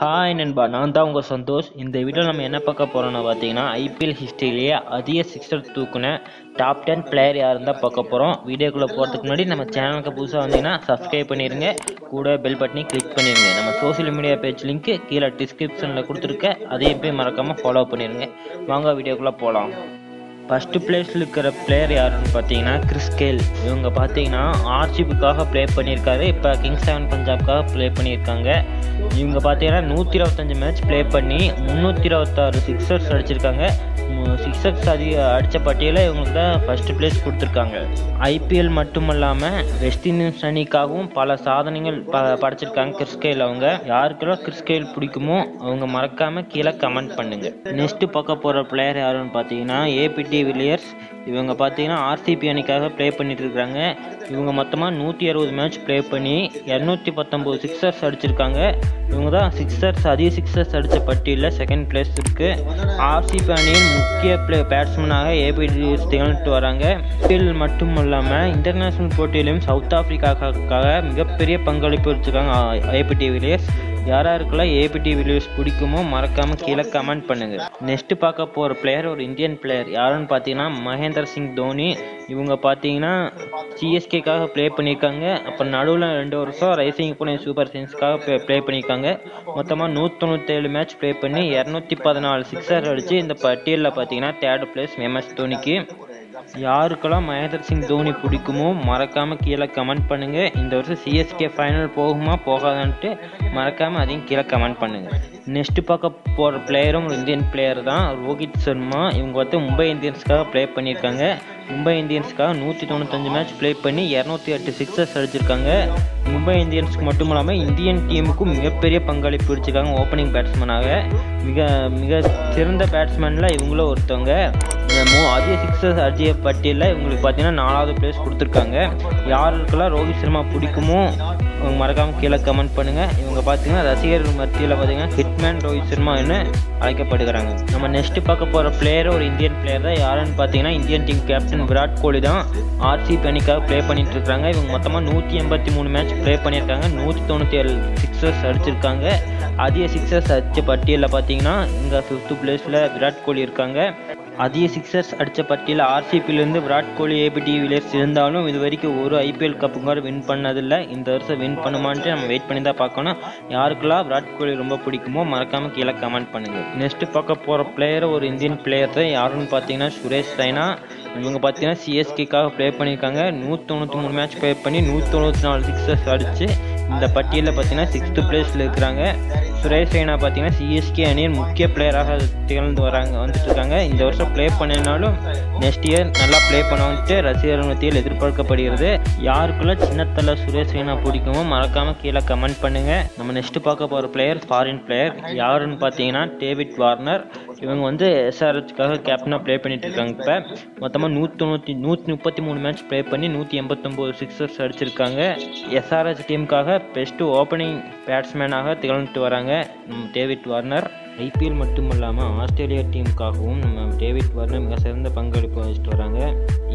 Hi நண்பா. நான் தான் உங்கள் சந்தோஷ். இந்த வீடியோ நம்ம என்ன பார்க்க போகிறோம்னு பார்த்தீங்கன்னா ஐபிஎல் ஹிஸ்ட்ரியிலேயே அதிக சிக்ஸர் தூக்குன டாப் டென் பிளேயர் யாருன்னு தான் பார்க்க போகிறோம் வீடியோக்குள்ளே போகிறதுக்கு முன்னாடி நம்ம சேனலுக்கு புதுசாக வந்தீங்கன்னா சப்ஸ்கிரைப் பண்ணிடுங்க கூட பெல் பட்டனி கிளிக் பண்ணிடுங்க நம்ம சோஷியல் மீடியா பேஜ் லிங்க்கு கீழே டிஸ்கிரிப்ஷனில் கொடுத்துருக்க அதையும் போய் மறக்காமல் ஃபாலோ பண்ணிடுங்க வாங்க வீடியோக்குள்ளே போகலாம் ஃபஸ்ட்டு பிளேஸில் இருக்கிற பிளேயர் யாருன்னு பார்த்தீங்கன்னா கிறிஸ்கேல் இவங்க பார்த்தீங்கன்னா ஆர்சிபிக்காக ப்ளே பண்ணியிருக்காரு. இப்போ கிங்ஸ் செவன் பஞ்சாப்காக ப்ளே பண்ணியிருக்காங்க. இவங்க பார்த்தீங்கன்னா நூற்றி இருபத்தஞ்சி மேட்ச் ப்ளே பண்ணி முந்நூற்றி இருபத்தாறு சிக்ஸர்ஸ் அடிச்சிருக்காங்க. சிக்ஸர்ஸ் அதிக அடித்த பட்டியலில் இவங்களுக்கு தான் ஃபஸ்ட்டு பிளேஸ் கொடுத்துருக்காங்க. ஐபிஎல் மட்டும் இல்லாமல் வெஸ்ட் இண்டீஸ் அணிக்காகவும் பல சாதனைகள் ப படைச்சிருக்காங்க கிறிஸ்கெயில் அவங்க. யாருக்கெல்லாம் கிறிஸ்கெயில் பிடிக்குமோ அவங்க மறக்காமல் கீழே கமெண்ட் பண்ணுங்கள் நெக்ஸ்ட்டு பார்க்க போகிற பிளேயர் யாருன்னு பார்த்தீங்கன்னா ஏபிடி வில்லியர்ஸ் இவங்க பார்த்தீங்கன்னா ஆர்சிபி அணிக்காக ப்ளே பண்ணிட்டு இருக்காங்க. இவங்க மொத்தமாக நூற்றி அறுபது மேட்ச் ப்ளே பண்ணி இரநூத்தி பத்தொம்போது சிக்ஸர்ஸ் அடிச்சிருக்காங்க. இவங்க தான் சிக்ஸர்ஸ் அதிக சிக்ஸர்ஸ் அடித்த பட்டியலில் செகண்ட் பிளேஸ் இருக்குது ஆர்சிபி அணியின் முக்கிய பிளே பேட்ஸ்மேனாக ஏபிடி திகழ்ந்துட்டு வராங்க. ஐபிஎல் மட்டும் இல்லாமல் இன்டர்நேஷ்னல் போட்டியிலும் சவுத் ஆஃப்ரிக்காக்காக மிகப்பெரிய பங்களிப்பு வச்சுருக்காங்க ஏபிடி யார் யாராருக்கெல்லாம் ஏபிடி வீடியோஸ் பிடிக்குமோ மறக்காமல் கீழே கமெண்ட் பண்ணுங்கள் நெக்ஸ்ட் பார்க்க போகிற பிளேயர் ஒரு இந்தியன் பிளேயர் யாருன்னு பார்த்தீங்கன்னா மகேந்திர சிங் தோனி. இவங்க பார்த்தீங்கன்னா சிஎஸ்கேக்காக ப்ளே பண்ணியிருக்காங்க. அப்புறம் நடுவில் ரெண்டு வருஷம் ரைசிங் புனே சூப்பர் சிங்ஸ்க்காக ப்ளே பண்ணியிருக்காங்க. மொத்தமாக நூற்றி மேட்ச் ப்ளே பண்ணி இரநூத்தி பதினாலு சிக்ஸர் அடித்து இந்த பட்டியலில் பார்த்தீங்கன்னா தேர்ட் பிளேஸ் எம்எஸ் தோனிக்கு. யாருக்கெல்லாம் மகேந்திர சிங் தோனி பிடிக்குமோ மறக்காமல் கீழே கமெண்ட் பண்ணுங்கள் இந்த வருஷம் சிஎஸ்கே ஃபைனல் போகுமா போகாதான்ட்டு மறக்காமல் அதையும் கீழே கமெண்ட் பண்ணுங்கள் நெக்ஸ்ட்டு பார்க்க போகிற பிளேயரும் ஒரு இந்தியன் பிளேயர் தான் ரோஹித் சர்மா. இவங்க வந்து மும்பை இந்தியன்ஸ்க்காக ப்ளே பண்ணியிருக்காங்க. மும்பை இந்தியன்ஸ்க்காக நூற்றி தொண்ணூத்தஞ்சு மேட்ச் ப்ளே பண்ணி இரநூத்தி எட்டு சிக்ஸர்ஸ் அடிச்சிருக்காங்க. மும்பை இந்தியன்ஸ்க்கு மட்டும் இல்லாமல் இந்தியன் டீமுக்கும் மிகப்பெரிய பங்களிப்பு அடிச்சிருக்காங்க ஓப்பனிங் பேட்ஸ்மேனாக மிக மிக சிறந்த பேட்ஸ்மேனில் இவங்களும் ஒருத்தவங்க. அதிக சிக்ஸர்ஸ் அடிய பட்டியலில் இவங்களுக்கு பார்த்தீங்கன்னா நாலாவது பிளேஸ் கொடுத்துருக்காங்க. யாருக்கெல்லாம் ரோஹித் சர்மா பிடிக்குமோ அவங்க மறக்காமல் கீழே கமெண்ட் பண்ணுங்கள் இவங்க பார்த்தீங்கன்னா ரசிகர் மத்தியில் பார்த்தீங்கன்னா ஹிட்மேன் ரோஹித் சர்மான்னு அழைக்கப்படுகிறாங்க. நம்ம நெக்ஸ்ட்டு பார்க்க போகிற பிளேயர் ஒரு இந்தியன் பிளேயர் தான். யாருன்னு பார்த்தீங்கன்னா Indian team captain Virat Kohli தான். ஆர்சிபி அணிக்காக ப்ளே பண்ணிட்டு இருக்காங்க. இவங்க மொத்தமாக நூற்றி எண்பத்தி மூணு மேட்ச் ப்ளே பண்ணியிருக்காங்க. நூற்றி தொண்ணூற்றி ஏழு சிக்ஸர்ஸ் அடிச்சிருக்காங்க. அதிக சிக்ஸர்ஸ் அடித்த பட்டியலில் பார்த்தீங்கன்னா இங்கே ஃபிஃப்த்து பிளேஸில் விராட் கோலி இருக்காங்க. அதிக சிக்ஸர்ஸ் அடித்த பட்டியலில் ஆர்சிபிலேருந்து விராட் கோலி ஏபிடி வில்லியர்ஸ் இருந்தாலும் இது வரைக்கும் ஒரு ஐபிஎல் கப்புங்கார வின் பண்ணதில்லை. இந்த வருஷம் வின் பண்ணுமான்ட்டு நம்ம வெயிட் பண்ணி தான் பார்க்கணும். யாருக்கெல்லாம் விராட் கோலி ரொம்ப பிடிக்குமோ மறக்காமல் கீழே கமெண்ட் பண்ணுங்கள் நெக்ஸ்ட்டு பார்க்க போகிற பிளேயர் ஒரு இந்தியன் பிளேயர் தான். யாருன்னு பார்த்தீங்கன்னா சுரேஷ் ரெய்னா இவங்க பார்த்தீங்கன்னா சிஎஸ்கேக்காக ப்ளே பண்ணியிருக்காங்க. நூற்றொண்ணூற்றி மூணு மேட்ச் ப்ளே பண்ணி நூற்றி தொண்ணூற்றி நாலு சிக்ஸர்ஸ் அடித்து இந்த பட்டியலில் பார்த்தீங்கன்னா சிக்ஸ்த்து பிளேஸில் இருக்கிறாங்க. சுரேஷ் ரெய்னா பார்த்தீங்கன்னா சிஎஸ்கே அணியின் முக்கிய பிளேயராக திகழ்ந்து வராங்க வந்துட்டு இருக்காங்க. இந்த வருஷம் ப்ளே பண்ணினாலும் நெக்ஸ்ட் இயர் நல்லா ப்ளே பண்ண வந்துட்டு ரசிகர் மத்தியில் எதிர்பார்க்கப்படுகிறது. யாருக்குள்ள சின்னத்தல சுரேஷ் ரெய்னா பிடிக்குமோ மறக்காமல் கீழே கமெண்ட் பண்ணுங்கள் நம்ம நெக்ஸ்ட்டு பார்க்க போகிற பிளேயர் ஃபாரின் பிளேயர் யாருன்னு பார்த்தீங்கன்னா டேவிட் வார்னர். இவங்க வந்து எஸ்ஆர்ஹெச்காக கேப்டனாக ப்ளே பண்ணிட்டு இருக்காங்க. இப்போ மொத்தமாக நூற்றி தொண்ணூற்றி நூற்றி முப்பத்தி மூணு மேட்ச் ப்ளே பண்ணி நூற்றி எண்பத்தொம்போது சிக்ஸர்ஸ் அடிச்சிருக்காங்க எஸ்ஆர்ஹெச் டீமுக்காக பெஸ்ட்டு ஓப்பனிங் பேட்ஸ்மேனாக திகழ்ந்துட்டு வராங்க. David Warner. ஐபிஎல் மட்டும் இல்லாமல் ஆஸ்திரேலியா டீமுக்காகவும் நம்ம டேவிட் வார்னர் மிக சிறந்த பங்களிப்பு வச்சுட்டு வராங்க.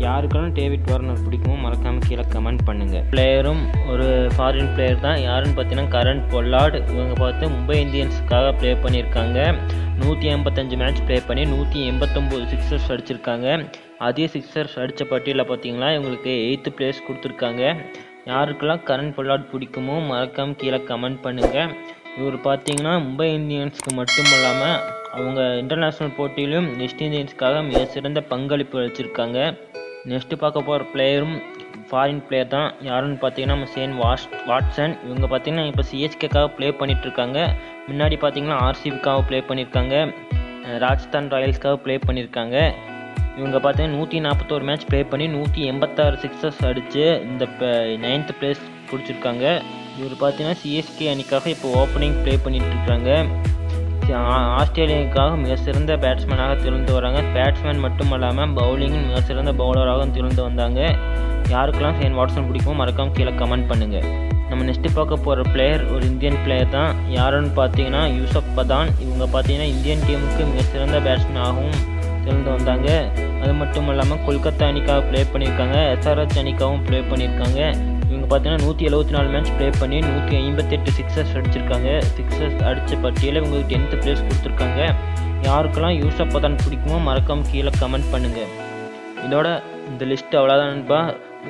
யாருக்கெல்லாம் டேவிட் வார்னர் பிடிக்குமோ மறக்காமல் கீழே கமெண்ட் பண்ணுங்கள் பிளேயரும் ஒரு ஃபாரின் பிளேயர் தான். யாருன்னு பார்த்தீங்கன்னா கரண் பொல்லாட் இவங்க பார்த்து மும்பை இந்தியன்ஸுக்காக ப்ளே பண்ணியிருக்காங்க. நூற்றி எண்பத்தஞ்சு மேட்ச் ப்ளே பண்ணி நூற்றி எண்பத்தொம்போது சிக்ஸர்ஸ் அடிச்சிருக்காங்க. அதே சிக்ஸர்ஸ் அடித்த பட்டியலில் பார்த்தீங்கன்னா இவங்களுக்கு எயித்து பிளேஸ் கொடுத்துருக்காங்க. யாருக்கெல்லாம் கரண் பொல்லாட் பிடிக்குமோ மறக்காமல் கீழே கமெண்ட் பண்ணுங்கள் இவர் பார்த்தீங்கன்னா மும்பை இந்தியன்ஸ்க்கு மட்டும் இல்லாமல் அவங்க இன்டர்நேஷ்னல் போட்டியிலும் வெஸ்ட் இந்தியன்ஸ்க்காக மிக சிறந்த பங்களிப்பு வச்சுருக்காங்க நெக்ஸ்ட்டு பார்க்க போகிற பிளேயரும் ஃபாரின் பிளேயர் தான். யாருன்னு பார்த்தீங்கன்னா நம்ம சேன் வாஷ் வாட்சன் இவங்க பார்த்தீங்கன்னா இப்போ சிஎஸ்கேக்காக ப்ளே பண்ணிகிட்ருக்காங்க முன்னாடி பார்த்தீங்கன்னா ஆர்சிபிக்காக ப்ளே பண்ணியிருக்காங்க. ராஜஸ்தான் ராயல்ஸ்க்காக ப்ளே பண்ணியிருக்காங்க. இவங்க பார்த்தீங்கன்னா நூற்றி நாற்பத்தோரு மேட்ச் ப்ளே பண்ணி நூற்றி எண்பத்தாறு சிக்ஸஸ் அடித்து இந்த நைன்த் பிளேஸ் பிடிச்சிருக்காங்க. இவர் பார்த்தீங்கன்னா சிஎஸ்கே அணிக்காக இப்போ ஓப்பனிங் ப்ளே பண்ணிட்டு இருக்காங்க ஆஸ்திரேலியாவுக்காக மிக சிறந்த பேட்ஸ்மேனாக திறந்து வராங்க. பேட்ஸ்மேன் மட்டும் இல்லாமல் பவுலிங்கும் மிக சிறந்த பவுலராகவும் திறந்து வந்தாங்க. யாருக்கெல்லாம் சேன் வாட்ஸன் பிடிக்குமோ மறக்காமல் கீழே கமெண்ட் பண்ணுங்கள் நம்ம நெக்ஸ்ட்டு பார்க்க போகிற பிளேயர் ஒரு இந்தியன் பிளேயர் தான். யாருன்னு பார்த்தீங்கன்னா யூசப் பதான். இவங்க பார்த்தீங்கன்னா இந்தியன் டீமுக்கு மிக சிறந்த பேட்ஸ்மேனாகவும் திறந்து வந்தாங்க. அது மட்டும் இல்லாமல் கொல்கத்தா அணிக்காக ப்ளே பண்ணியிருக்காங்க. எஸ்ஆர்எச் அணிக்காகவும் ப்ளே பண்ணியிருக்காங்க. இவங்க பார்த்தீங்கன்னா நூற்றி எழுபத்தி நாலு மேட்ச் ப்ளே பண்ணி நூற்றி ஐம்பத்தெட்டு சிக்ஸஸ் அடிச்சிருக்காங்க. சிக்ஸஸ் அடித்த பட்டியலில் இவங்களுக்கு டென்த்து ப்ளேஸ் கொடுத்துருக்காங்க. யாருக்கெல்லாம் யூசப் பதான் பிடிக்குமோ மறக்காம கீழே கமெண்ட் பண்ணுங்கள் இதோட இந்த லிஸ்ட் அவ்வளோதான்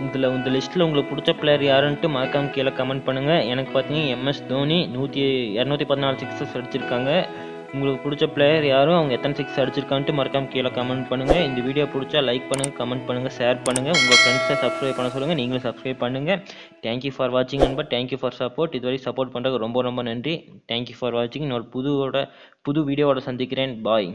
இதில் இந்த லிஸ்ட்டில் உங்களுக்கு பிடிச்ச பிளேயர் யாருன்ட்டு மறக்காம கீழே கமெண்ட் பண்ணுங்கள் எனக்கு பார்த்தீங்கன்னா எம்எஸ் தோனி நூற்றி இரநூத்தி பதினாலு சிக்ஸஸ் அடிச்சிருக்காங்க. உங்களுக்கு பிடிச்ச பிளேயர் யாரும் அவங்க எத்தனை சிக்ஸ் அடிச்சிருக்கான்ட்டு மறக்காம கீழே கமெண்ட் பண்ணுங்கள் இந்த வீடியோ பிடிச்சா லைக் பண்ணுங்கள் கமெண்ட் பண்ணுங்கள் ஷேர் பண்ணுங்கள் உங்கள் ஃப்ரெண்ட்ஸை சப்ஸ்கிரைப் பண்ண சொல்லுங்கள் நீங்களும் சப்ஸ்கிரைப் பண்ணுங்கள் தேங்க்யூ ஃபார் வாட்சிங் நண்பர் தேங்க்யூ ஃபார் சப்போர்ட் இதுவரை சப்போர்ட் பண்ணுறதுக்கு ரொம்ப ரொம்ப நன்றி. தேங்க்யூ ஃபார் வாட்சிங் இன்னொரு புதுவோட புது வீடியோவோட சந்திக்கிறேன். பாய்